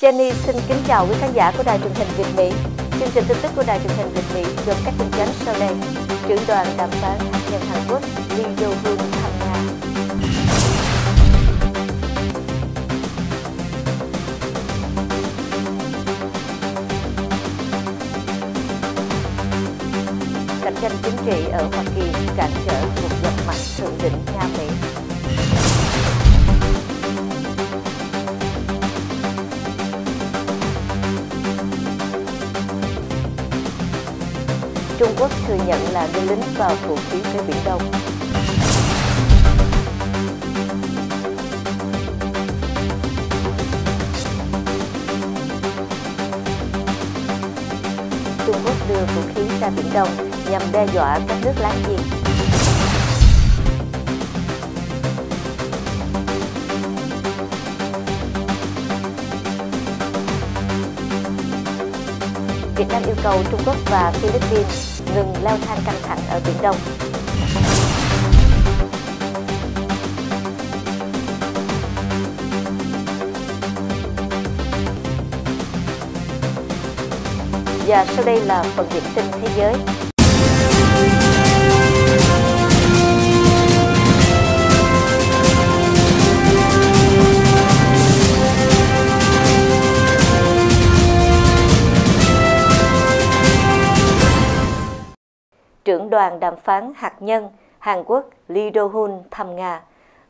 Jenny xin kính chào quý khán giả của Đài truyền hình Việt Mỹ. Chương trình tin tức của Đài truyền hình Việt Mỹ gồm các tin chính sau đây. Trưởng đoàn đàm phán hạt nhân Hàn Quốc Lee Do Hun thăm Nga. Cạnh tranh chính trị ở Hoa Kỳ cản trở cuộc gặp mặt thượng đỉnh Nga Mỹ. Trung Quốc thừa nhận là đưa lính vào vũ khí phía Biển Đông. Trung Quốc đưa vũ khí ra Biển Đông nhằm đe dọa các nước láng giềng. Việt Nam yêu cầu Trung Quốc và Philippines ngừng leo thang căng thẳng ở Biển Đông. Và sau đây là phần điểm tin thế giới. Trưởng đoàn đàm phán hạt nhân Hàn Quốc Lee Do-hun thăm Nga.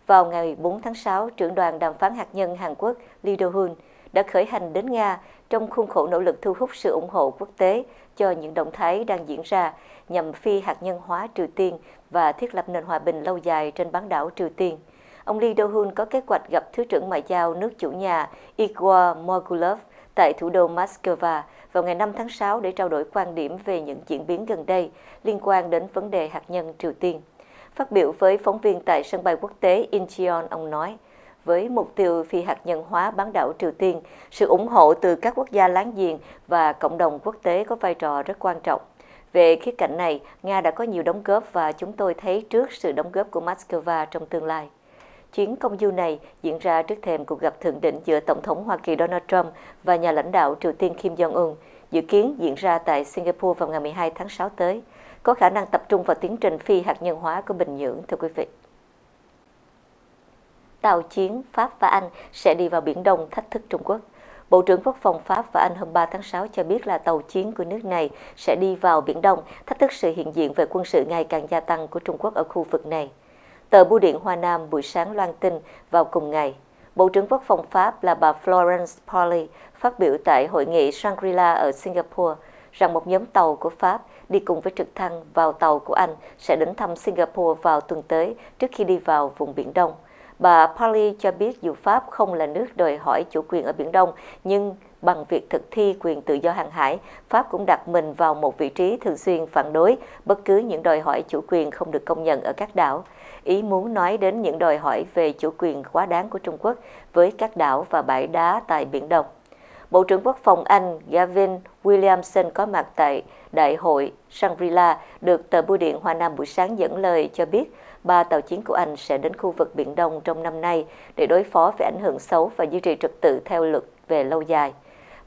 Vào ngày 4 tháng 6, trưởng đoàn đàm phán hạt nhân Hàn Quốc Lee Do-hun đã khởi hành đến Nga trong khuôn khổ nỗ lực thu hút sự ủng hộ quốc tế cho những động thái đang diễn ra nhằm phi hạt nhân hóa Triều Tiên và thiết lập nền hòa bình lâu dài trên bán đảo Triều Tiên. Ông Lee Do-hun có kế hoạch gặp Thứ trưởng Ngoại giao nước chủ nhà Igor Mogulov tại thủ đô Moscow vào ngày 5 tháng 6 để trao đổi quan điểm về những diễn biến gần đây liên quan đến vấn đề hạt nhân Triều Tiên. Phát biểu với phóng viên tại sân bay quốc tế Incheon, ông nói, với mục tiêu phi hạt nhân hóa bán đảo Triều Tiên, sự ủng hộ từ các quốc gia láng giềng và cộng đồng quốc tế có vai trò rất quan trọng. Về khía cạnh này, Nga đã có nhiều đóng góp và chúng tôi thấy trước sự đóng góp của Moscow trong tương lai. Chuyến công du này diễn ra trước thềm cuộc gặp thượng đỉnh giữa Tổng thống Hoa Kỳ Donald Trump và nhà lãnh đạo Triều Tiên Kim Jong-un, dự kiến diễn ra tại Singapore vào ngày 12 tháng 6 tới, có khả năng tập trung vào tiến trình phi hạt nhân hóa của Bình Nhưỡng, thưa quý vị. Tàu chiến Pháp và Anh sẽ đi vào Biển Đông thách thức Trung Quốc. Bộ trưởng Quốc phòng Pháp và Anh hôm 3 tháng 6 cho biết là tàu chiến của nước này sẽ đi vào Biển Đông thách thức sự hiện diện về quân sự ngày càng gia tăng của Trung Quốc ở khu vực này. Tờ Bưu điện Hoa Nam buổi sáng loan tin vào cùng ngày, Bộ trưởng Quốc phòng Pháp là bà Florence Parly phát biểu tại hội nghị Shangri-La ở Singapore rằng một nhóm tàu của Pháp đi cùng với trực thăng vào tàu của Anh sẽ đến thăm Singapore vào tuần tới trước khi đi vào vùng Biển Đông. Bà Parly cho biết dù Pháp không là nước đòi hỏi chủ quyền ở Biển Đông, nhưng bằng việc thực thi quyền tự do hàng hải, Pháp cũng đặt mình vào một vị trí thường xuyên phản đối bất cứ những đòi hỏi chủ quyền không được công nhận ở các đảo. Ý muốn nói đến những đòi hỏi về chủ quyền quá đáng của Trung Quốc với các đảo và bãi đá tại Biển Đông. Bộ trưởng Quốc phòng Anh Gavin Williamson có mặt tại Đại hội Shangri-La được tờ Bưu điện Hoa Nam buổi sáng dẫn lời cho biết ba tàu chiến của Anh sẽ đến khu vực Biển Đông trong năm nay để đối phó với ảnh hưởng xấu và duy trì trật tự theo luật về lâu dài.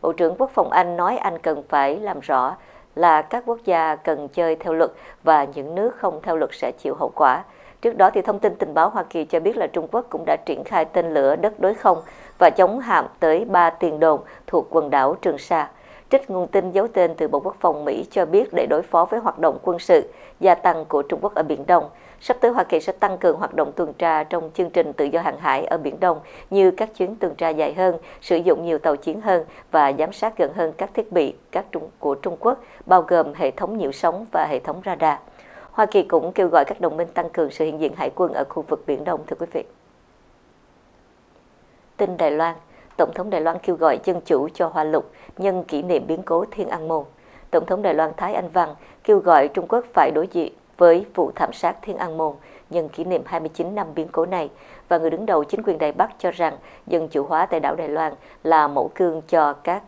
Bộ trưởng Quốc phòng Anh nói Anh cần phải làm rõ là các quốc gia cần chơi theo luật và những nước không theo luật sẽ chịu hậu quả. Trước đó thì thông tin tình báo Hoa Kỳ cho biết là Trung Quốc cũng đã triển khai tên lửa đất đối không và chống hạm tới ba tiền đồn thuộc quần đảo Trường Sa. Trích nguồn tin giấu tên từ Bộ Quốc phòng Mỹ cho biết để đối phó với hoạt động quân sự gia tăng của Trung Quốc ở Biển Đông, sắp tới Hoa Kỳ sẽ tăng cường hoạt động tuần tra trong chương trình tự do hàng hải ở Biển Đông như các chuyến tuần tra dài hơn, sử dụng nhiều tàu chiến hơn và giám sát gần hơn các thiết bị các trung, của Trung Quốc, bao gồm hệ thống nhiễu sóng và hệ thống radar. Hoa Kỳ cũng kêu gọi các đồng minh tăng cường sự hiện diện hải quân ở khu vực Biển Đông, thưa quý vị. Tin Đài Loan, Tổng thống Đài Loan kêu gọi dân chủ cho Hoa Lục nhân kỷ niệm biến cố Thiên An Môn. Tổng thống Đài Loan Thái Anh Văn kêu gọi Trung Quốc phải đối diện với vụ thảm sát Thiên An Môn nhân kỷ niệm 29 năm biến cố này và người đứng đầu chính quyền Đài Bắc cho rằng dân chủ hóa tại đảo Đài Loan là mẫu gương cho các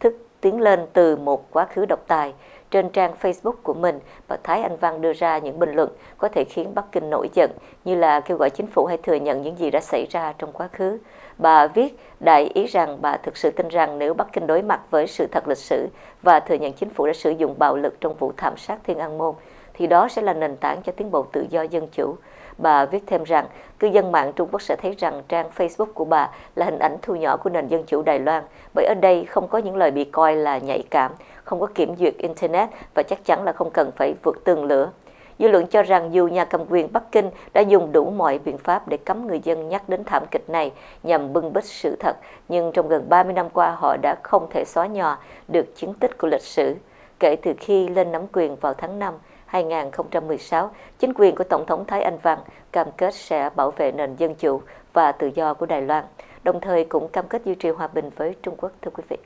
thức tiến lên từ một quá khứ độc tài trên trang Facebook của mình, bà Thái Anh Văn đưa ra những bình luận có thể khiến Bắc Kinh nổi giận, như là kêu gọi chính phủ hãy thừa nhận những gì đã xảy ra trong quá khứ. Bà viết đại ý rằng bà thực sự tin rằng nếu Bắc Kinh đối mặt với sự thật lịch sử và thừa nhận chính phủ đã sử dụng bạo lực trong vụ thảm sát Thiên An Môn, thì đó sẽ là nền tảng cho tiến bộ tự do dân chủ. Bà viết thêm rằng, cư dân mạng Trung Quốc sẽ thấy rằng trang Facebook của bà là hình ảnh thu nhỏ của nền dân chủ Đài Loan, bởi ở đây không có những lời bị coi là nhạy cảm, không có kiểm duyệt Internet và chắc chắn là không cần phải vượt tường lửa. Dư luận cho rằng dù nhà cầm quyền Bắc Kinh đã dùng đủ mọi biện pháp để cấm người dân nhắc đến thảm kịch này nhằm bưng bít sự thật, nhưng trong gần 30 năm qua họ đã không thể xóa nhòa được chứng tích của lịch sử. Kể từ khi lên nắm quyền vào tháng 5 2016, chính quyền của Tổng thống Thái Anh Văn cam kết sẽ bảo vệ nền dân chủ và tự do của Đài Loan, đồng thời cũng cam kết duy trì hòa bình với Trung Quốc, thưa quý vị.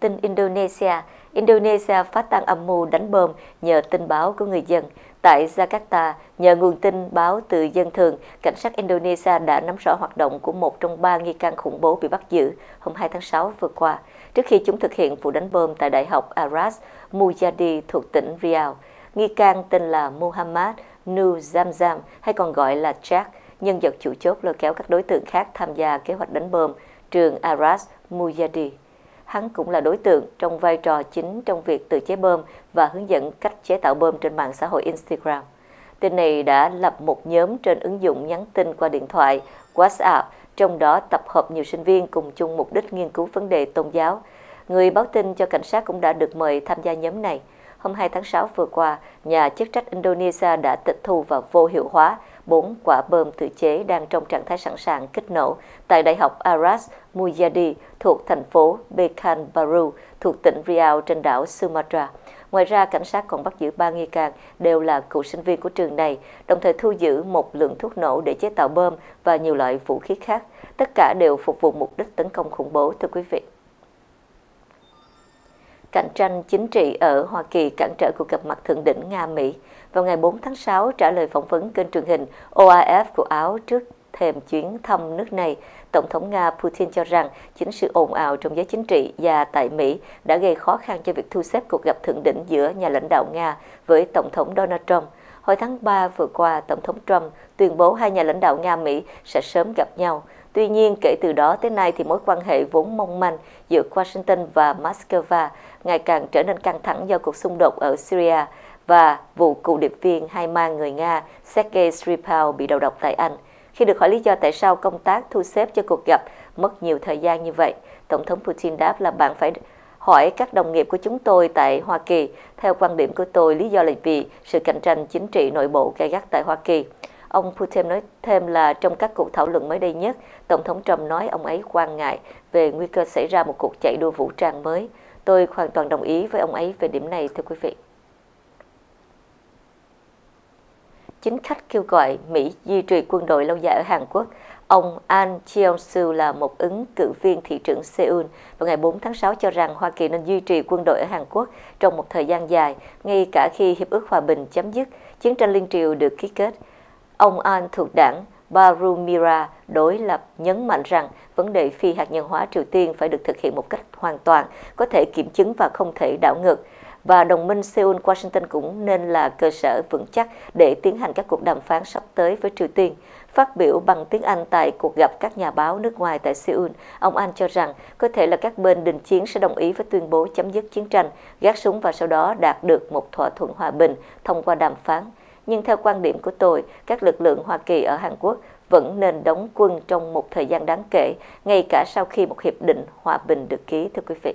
Tin Indonesia Indonesia phát tăng âm mưu đánh bom nhờ tin báo của người dân. Tại Jakarta, nhờ nguồn tin báo từ dân thường, cảnh sát Indonesia đã nắm rõ hoạt động của một trong ba nghi can khủng bố bị bắt giữ hôm 2 tháng 6 vừa qua, trước khi chúng thực hiện vụ đánh bom tại Đại học Aras Mujadi thuộc tỉnh Riau. Nghi can tên là Muhammad Nu Zamzam hay còn gọi là Jack, nhân vật chủ chốt lôi kéo các đối tượng khác tham gia kế hoạch đánh bom trường Aras Mujadi hắn cũng là đối tượng trong vai trò chính trong việc tự chế bơm và hướng dẫn cách chế tạo bơm trên mạng xã hội Instagram. Tên này đã lập một nhóm trên ứng dụng nhắn tin qua điện thoại WhatsApp, trong đó tập hợp nhiều sinh viên cùng chung mục đích nghiên cứu vấn đề tôn giáo. Người báo tin cho cảnh sát cũng đã được mời tham gia nhóm này. Hôm 2 tháng 6 vừa qua, nhà chức trách Indonesia đã tịch thu và vô hiệu hóa bốn quả bom tự chế đang trong trạng thái sẵn sàng kích nổ tại Đại học Aras Mujadi thuộc thành phố Pekanbaru thuộc tỉnh Riau trên đảo Sumatra. Ngoài ra, cảnh sát còn bắt giữ ba nghi can đều là cựu sinh viên của trường này, đồng thời thu giữ một lượng thuốc nổ để chế tạo bom và nhiều loại vũ khí khác. Tất cả đều phục vụ mục đích tấn công khủng bố, thưa quý vị cạnh tranh chính trị ở Hoa Kỳ cản trở cuộc gặp mặt thượng đỉnh Nga-Mỹ. Vào ngày 4 tháng 6, trả lời phỏng vấn kênh truyền hình OAF của Áo trước thềm chuyến thăm nước này, Tổng thống Nga Putin cho rằng chính sự ồn ào trong giới chính trị và tại Mỹ đã gây khó khăn cho việc thu xếp cuộc gặp thượng đỉnh giữa nhà lãnh đạo Nga với Tổng thống Donald Trump. Hồi tháng 3 vừa qua, Tổng thống Trump tuyên bố hai nhà lãnh đạo Nga-Mỹ sẽ sớm gặp nhau. Tuy nhiên, kể từ đó tới nay thì mối quan hệ vốn mong manh giữa Washington và Moscow ngày càng trở nên căng thẳng do cuộc xung đột ở Syria và vụ cựu điệp viên hai mang người Nga Sergei Skripal bị đầu độc tại Anh. Khi được hỏi lý do tại sao công tác thu xếp cho cuộc gặp mất nhiều thời gian như vậy, Tổng thống Putin đáp là bạn phải hỏi các đồng nghiệp của chúng tôi tại Hoa Kỳ. Theo quan điểm của tôi, lý do là vì sự cạnh tranh chính trị nội bộ gay gắt tại Hoa Kỳ. Ông Putin nói thêm là trong các cuộc thảo luận mới đây nhất, Tổng thống Trump nói ông ấy quan ngại về nguy cơ xảy ra một cuộc chạy đua vũ trang mới. Tôi hoàn toàn đồng ý với ông ấy về điểm này, thưa quý vị. Chính khách kêu gọi Mỹ duy trì quân đội lâu dài ở Hàn Quốc. Ông An Cheong-su là một ứng cử viên thị trưởng Seoul vào ngày 4 tháng 6 cho rằng Hoa Kỳ nên duy trì quân đội ở Hàn Quốc trong một thời gian dài, ngay cả khi Hiệp ước Hòa bình chấm dứt, chiến tranh liên triều được ký kết. Ông An thuộc đảng Barumira đối lập nhấn mạnh rằng vấn đề phi hạt nhân hóa Triều Tiên phải được thực hiện một cách hoàn toàn, có thể kiểm chứng và không thể đảo ngược. Và đồng minh Seoul-Washington cũng nên là cơ sở vững chắc để tiến hành các cuộc đàm phán sắp tới với Triều Tiên. Phát biểu bằng tiếng Anh tại cuộc gặp các nhà báo nước ngoài tại Seoul, ông An cho rằng có thể là các bên đình chiến sẽ đồng ý với tuyên bố chấm dứt chiến tranh, gác súng và sau đó đạt được một thỏa thuận hòa bình thông qua đàm phán nhưng theo quan điểm của tôi, các lực lượng Hoa Kỳ ở Hàn Quốc vẫn nên đóng quân trong một thời gian đáng kể, ngay cả sau khi một hiệp định hòa bình được ký, thưa quý vị.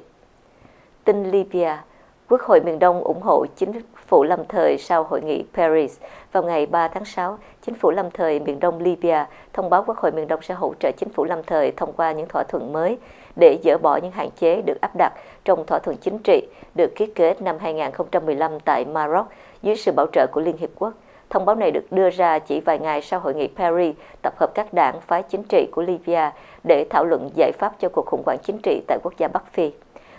Tin Libya, Quốc hội miền Đông ủng hộ chính phủ lâm thời sau hội nghị Paris. Vào ngày 3 tháng 6, chính phủ lâm thời miền Đông Libya thông báo Quốc hội miền Đông sẽ hỗ trợ chính phủ lâm thời thông qua những thỏa thuận mới để dỡ bỏ những hạn chế được áp đặt trong thỏa thuận chính trị được ký kết năm 2015 tại Maroc dưới sự bảo trợ của Liên Hiệp Quốc. Thông báo này được đưa ra chỉ vài ngày sau hội nghị Paris tập hợp các đảng phái chính trị của Libya để thảo luận giải pháp cho cuộc khủng hoảng chính trị tại quốc gia Bắc Phi.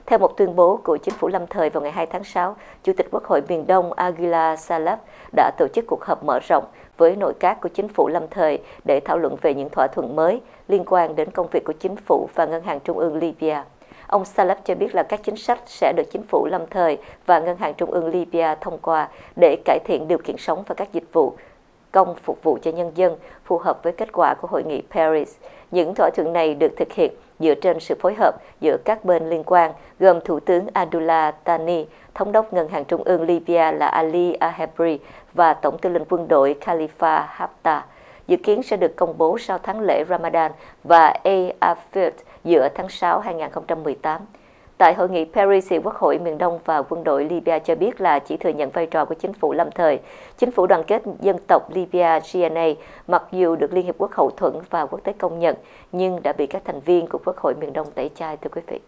Theo một tuyên bố của chính phủ lâm thời vào ngày 2 tháng 6, Chủ tịch Quốc hội miền Đông Aguila Salaf đã tổ chức cuộc họp mở rộng với nội các của chính phủ lâm thời để thảo luận về những thỏa thuận mới liên quan đến công việc của chính phủ và Ngân hàng Trung ương Libya. Ông Saleh cho biết là các chính sách sẽ được chính phủ lâm thời và Ngân hàng Trung ương Libya thông qua để cải thiện điều kiện sống và các dịch vụ công phục vụ cho nhân dân phù hợp với kết quả của hội nghị Paris. Những thỏa thuận này được thực hiện dựa trên sự phối hợp giữa các bên liên quan, gồm Thủ tướng Abdullah Tani, Thống đốc Ngân hàng Trung ương Libya là Ali Ahebri và Tổng tư lệnh quân đội Khalifa Haftar. Dự kiến sẽ được công bố sau tháng lễ Ramadan và Eid giữa tháng 6 2018. Tại hội nghị Paris, Quốc hội miền Đông và quân đội Libya cho biết là chỉ thừa nhận vai trò của chính phủ lâm thời. Chính phủ đoàn kết dân tộc Libya GNA mặc dù được Liên Hiệp Quốc hậu thuẫn và quốc tế công nhận, nhưng đã bị các thành viên của Quốc hội miền Đông tẩy chay, thưa quý vị.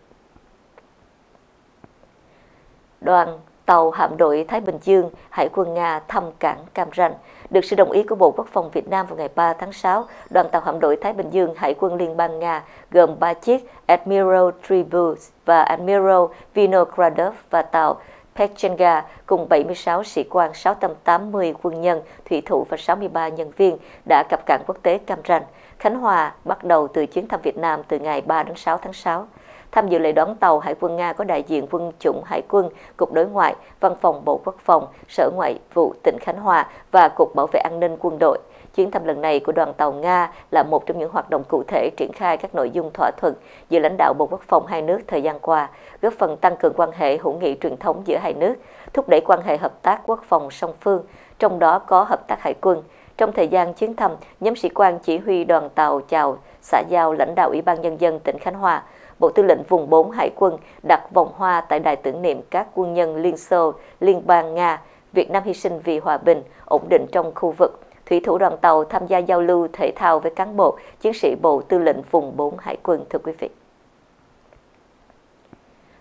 Đoàn tàu hạm đội Thái Bình Dương, Hải quân Nga thăm cảng Cam Ranh. Được sự đồng ý của Bộ Quốc phòng Việt Nam vào ngày 3 tháng 6, đoàn tàu hạm đội Thái Bình Dương Hải quân Liên bang Nga gồm 3 chiếc Admiral Tribus và Admiral Vinogradov và tàu Pechenga cùng 76 sĩ quan, 680 quân nhân, thủy thủ và 63 nhân viên đã cập cảng quốc tế Cam Ranh, Khánh Hòa bắt đầu từ chuyến thăm Việt Nam từ ngày 3 đến 6 tháng 6. Tham dự lễ đón tàu Hải quân Nga có đại diện quân chủng Hải quân, Cục Đối ngoại, Văn phòng Bộ Quốc phòng, Sở Ngoại vụ tỉnh Khánh Hòa và Cục Bảo vệ An ninh quân đội. Chuyến thăm lần này của đoàn tàu Nga là một trong những hoạt động cụ thể triển khai các nội dung thỏa thuận giữa lãnh đạo Bộ Quốc phòng hai nước thời gian qua, góp phần tăng cường quan hệ hữu nghị truyền thống giữa hai nước, thúc đẩy quan hệ hợp tác quốc phòng song phương, trong đó có hợp tác hải quân. Trong thời gian chuyến thăm, nhóm sĩ quan chỉ huy đoàn tàu chào xã giao lãnh đạo Ủy ban Nhân dân tỉnh Khánh Hòa, Bộ Tư lệnh Vùng 4 Hải quân đặt vòng hoa tại đài tưởng niệm các quân nhân Liên Xô, Liên bang Nga, Việt Nam hy sinh vì hòa bình, ổn định trong khu vực. Thủy thủ đoàn tàu tham gia giao lưu thể thao với cán bộ, chiến sĩ Bộ Tư lệnh Vùng 4 Hải quân, thưa quý vị.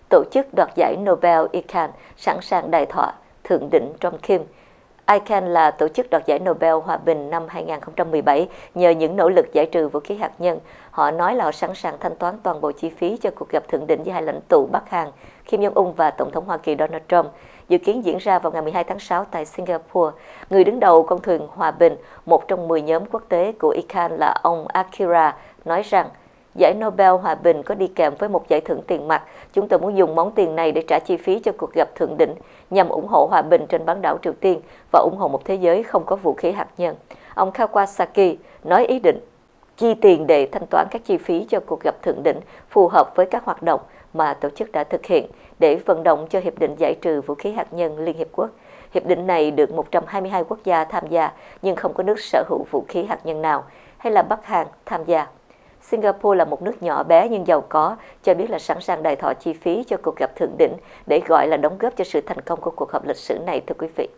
Tổ chức đoạt giải Nobel ICANN sẵn sàng đài thoại thượng đỉnh Trong Kim ICAN là tổ chức đoạt giải Nobel Hòa bình năm 2017 nhờ những nỗ lực giải trừ vũ khí hạt nhân. Họ nói là họ sẵn sàng thanh toán toàn bộ chi phí cho cuộc gặp thượng đỉnh giữa hai lãnh tụ Bắc Hàn, Kim Jong-un và Tổng thống Hoa Kỳ Donald Trump, dự kiến diễn ra vào ngày 12 tháng 6 tại Singapore. Người đứng đầu con thuyền Hòa bình, một trong 10 nhóm quốc tế của ICAN là ông Akira, nói rằng Giải Nobel Hòa bình có đi kèm với một giải thưởng tiền mặt. Chúng tôi muốn dùng món tiền này để trả chi phí cho cuộc gặp thượng đỉnh nhằm ủng hộ hòa bình trên bán đảo Triều Tiên và ủng hộ một thế giới không có vũ khí hạt nhân. Ông Kawasaki nói ý định chi tiền để thanh toán các chi phí cho cuộc gặp thượng đỉnh phù hợp với các hoạt động mà tổ chức đã thực hiện để vận động cho Hiệp định giải trừ vũ khí hạt nhân Liên Hiệp Quốc. Hiệp định này được 122 quốc gia tham gia nhưng không có nước sở hữu vũ khí hạt nhân nào hay là Bắc Hàn tham gia. Singapore là một nước nhỏ bé nhưng giàu có, cho biết là sẵn sàng đài thọ chi phí cho cuộc gặp thượng đỉnh để gọi là đóng góp cho sự thành công của cuộc họp lịch sử này, thưa quý vị.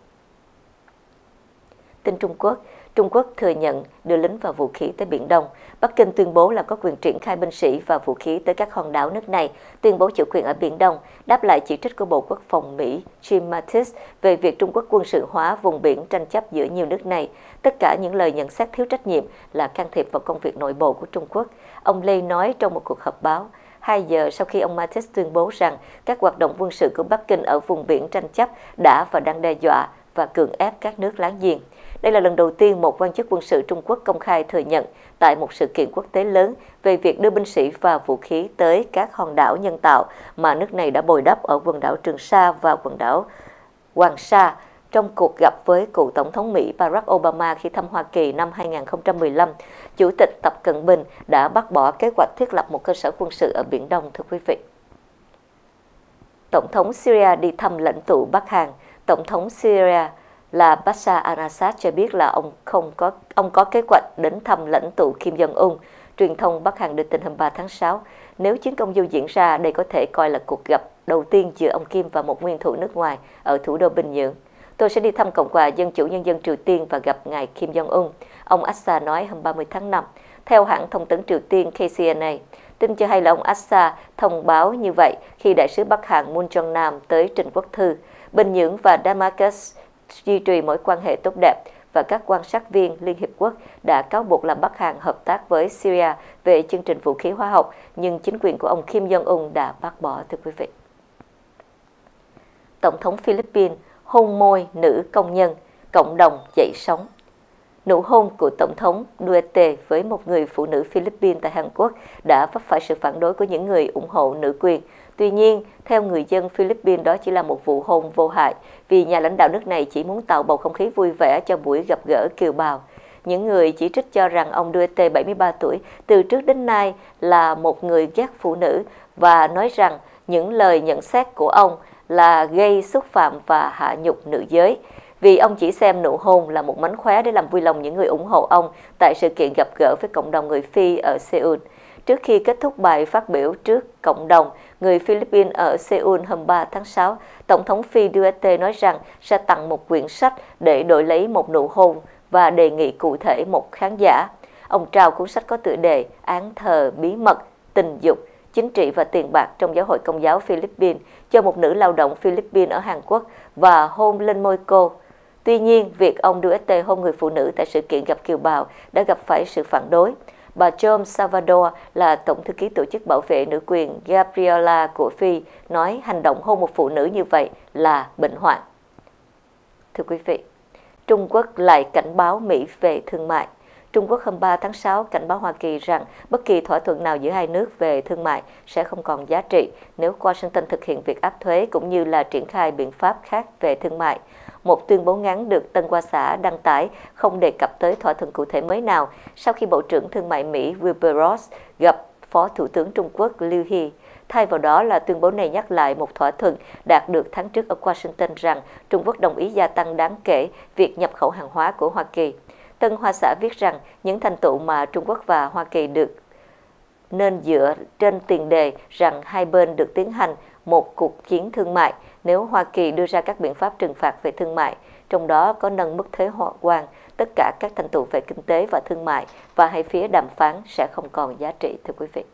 Tin Trung Quốc, Trung Quốc thừa nhận đưa lính và vũ khí tới Biển Đông. Bắc Kinh tuyên bố là có quyền triển khai binh sĩ và vũ khí tới các hòn đảo nước này, tuyên bố chủ quyền ở Biển Đông, đáp lại chỉ trích của Bộ Quốc phòng Mỹ Jim Mattis về việc Trung Quốc quân sự hóa vùng biển tranh chấp giữa nhiều nước này. Tất cả những lời nhận xét thiếu trách nhiệm là can thiệp vào công việc nội bộ của Trung Quốc. Ông Lê nói trong một cuộc họp báo. 2 giờ sau khi ông Mattis tuyên bố rằng các hoạt động quân sự của Bắc Kinh ở vùng biển tranh chấp đã và đang đe dọa và cưỡng ép các nước láng giềng. Đây là lần đầu tiên một quan chức quân sự Trung Quốc công khai thừa nhận tại một sự kiện quốc tế lớn về việc đưa binh sĩ và vũ khí tới các hòn đảo nhân tạo mà nước này đã bồi đắp ở quần đảo Trường Sa và quần đảo Hoàng Sa trong cuộc gặp với cựu Tổng thống Mỹ Barack Obama khi thăm Hoa Kỳ năm 2015, Chủ tịch Tập Cận Bình đã bác bỏ kế hoạch thiết lập một cơ sở quân sự ở Biển Đông, thưa quý vị. Tổng thống Syria đi thăm lãnh tụ Bắc Hàn. Tổng thống Syria là Bashar al-Assad cho biết là ông không có ông có kế hoạch đến thăm lãnh tụ Kim Jong-un. Truyền thông Bắc Hàn đưa tin hôm 3 tháng 6, nếu chiến công du diễn ra, đây có thể coi là cuộc gặp đầu tiên giữa ông Kim và một nguyên thủ nước ngoài ở thủ đô Bình Nhưỡng. Tôi sẽ đi thăm Cộng hòa Dân chủ Nhân dân Triều Tiên và gặp ngài Kim Jong-un, ông Assa nói hôm 30 tháng 5. Theo hãng thông tấn Triều Tiên KCNA, tin cho hay là ông Assa thông báo như vậy khi đại sứ Bắc Hàn Moon Jong-nam tới trình quốc thư. Bình Nhưỡng và Damascus duy trì mối quan hệ tốt đẹp và các quan sát viên Liên Hiệp Quốc đã cáo buộc là Bắc Hàn hợp tác với Syria về chương trình vũ khí hóa học, nhưng chính quyền của ông Kim Jong-un đã bác bỏ, thưa quý vị. Tổng thống Philippines hôn môi nữ công nhân, cộng đồng dậy sóng. Nụ hôn của Tổng thống Duterte với một người phụ nữ Philippines tại Hàn Quốc đã vấp phải sự phản đối của những người ủng hộ nữ quyền. Tuy nhiên, theo người dân Philippines đó chỉ là một vụ hôn vô hại vì nhà lãnh đạo nước này chỉ muốn tạo bầu không khí vui vẻ cho buổi gặp gỡ kiều bào. Những người chỉ trích cho rằng ông Duterte 73 tuổi từ trước đến nay là một người ghét phụ nữ và nói rằng những lời nhận xét của ông là gây xúc phạm và hạ nhục nữ giới vì ông chỉ xem nụ hôn là một mánh khóe để làm vui lòng những người ủng hộ ông tại sự kiện gặp gỡ với cộng đồng người Phi ở Seoul. Trước khi kết thúc bài phát biểu trước cộng đồng người Philippines ở Seoul hôm 3 tháng 6, Tổng thống Phi Duterte nói rằng sẽ tặng một quyển sách để đổi lấy một nụ hôn và đề nghị cụ thể một khán giả. Ông trao cuốn sách có tựa đề Án thờ bí mật, tình dục, chính trị và tiền bạc trong giáo hội công giáo Philippines cho một nữ lao động Philippines ở Hàn Quốc và hôn lên môi cô. Tuy nhiên, việc ông Duterte hôn người phụ nữ tại sự kiện gặp kiều bào đã gặp phải sự phản đối. Bà John Salvador là Tổng thư ký Tổ chức Bảo vệ Nữ quyền Gabriela của Phi nói hành động hôn một phụ nữ như vậy là bệnh hoạn. Thưa quý vị, Trung Quốc lại cảnh báo Mỹ về thương mại. Trung Quốc hôm 3 tháng 6 cảnh báo Hoa Kỳ rằng bất kỳ thỏa thuận nào giữa hai nước về thương mại sẽ không còn giá trị nếu Washington thực hiện việc áp thuế cũng như là triển khai biện pháp khác về thương mại. Một tuyên bố ngắn được Tân Hoa Xã đăng tải, không đề cập tới thỏa thuận cụ thể mới nào, sau khi Bộ trưởng Thương mại Mỹ Wilbur Ross gặp Phó Thủ tướng Trung Quốc Liu He. Thay vào đó là tuyên bố này nhắc lại một thỏa thuận đạt được tháng trước ở Washington rằng Trung Quốc đồng ý gia tăng đáng kể việc nhập khẩu hàng hóa của Hoa Kỳ. Tân Hoa Xã viết rằng những thành tựu mà Trung Quốc và Hoa Kỳ được nên dựa trên tiền đề rằng hai bên được tiến hành một cuộc chiến thương mại nếu Hoa Kỳ đưa ra các biện pháp trừng phạt về thương mại, trong đó có nâng mức thuế họ quan, tất cả các thành tựu về kinh tế và thương mại và hai phía đàm phán sẽ không còn giá trị, thưa quý vị.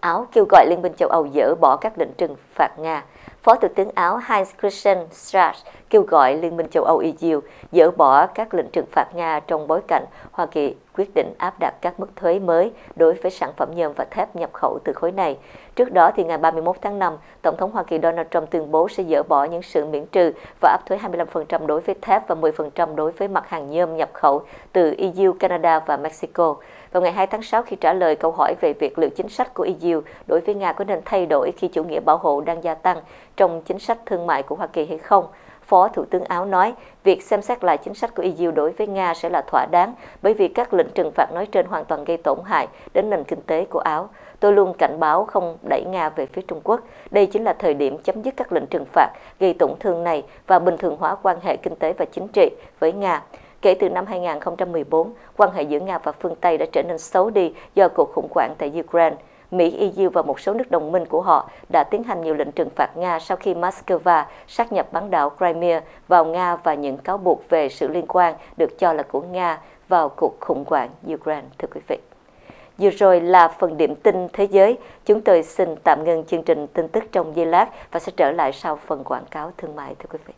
Áo kêu gọi Liên minh châu Âu dỡ bỏ các lệnh trừng phạt Nga. Phó Thủ tướng Áo Heinz Christian Strass kêu gọi Liên minh châu Âu EU dỡ bỏ các lệnh trừng phạt Nga trong bối cảnh Hoa Kỳ quyết định áp đặt các mức thuế mới đối với sản phẩm nhôm và thép nhập khẩu từ khối này. Trước đó, thì ngày 31 tháng 5, Tổng thống Hoa Kỳ Donald Trump tuyên bố sẽ dỡ bỏ những sự miễn trừ và áp thuế 25% đối với thép và 10% đối với mặt hàng nhôm nhập khẩu từ EU, Canada và Mexico. Vào ngày 2 tháng 6 khi trả lời câu hỏi về việc liệu chính sách của EU đối với Nga có nên thay đổi khi chủ nghĩa bảo hộ đang gia tăng trong chính sách thương mại của Hoa Kỳ hay không, Phó Thủ tướng Áo nói việc xem xét lại chính sách của EU đối với Nga sẽ là thỏa đáng bởi vì các lệnh trừng phạt nói trên hoàn toàn gây tổn hại đến nền kinh tế của Áo. Tôi luôn cảnh báo không đẩy Nga về phía Trung Quốc. Đây chính là thời điểm chấm dứt các lệnh trừng phạt gây tổn thương này và bình thường hóa quan hệ kinh tế và chính trị với Nga. Kể từ năm 2014, quan hệ giữa Nga và phương Tây đã trở nên xấu đi do cuộc khủng hoảng tại Ukraine. Mỹ, EU và một số nước đồng minh của họ đã tiến hành nhiều lệnh trừng phạt Nga sau khi Moscow sát nhập bán đảo Crimea vào Nga và những cáo buộc về sự liên quan được cho là của Nga vào cuộc khủng hoảng Ukraine. Thưa quý vị. Vừa rồi là phần điểm tin thế giới. Chúng tôi xin tạm ngừng chương trình tin tức trong giây lát và sẽ trở lại sau phần quảng cáo thương mại. Thưa quý vị.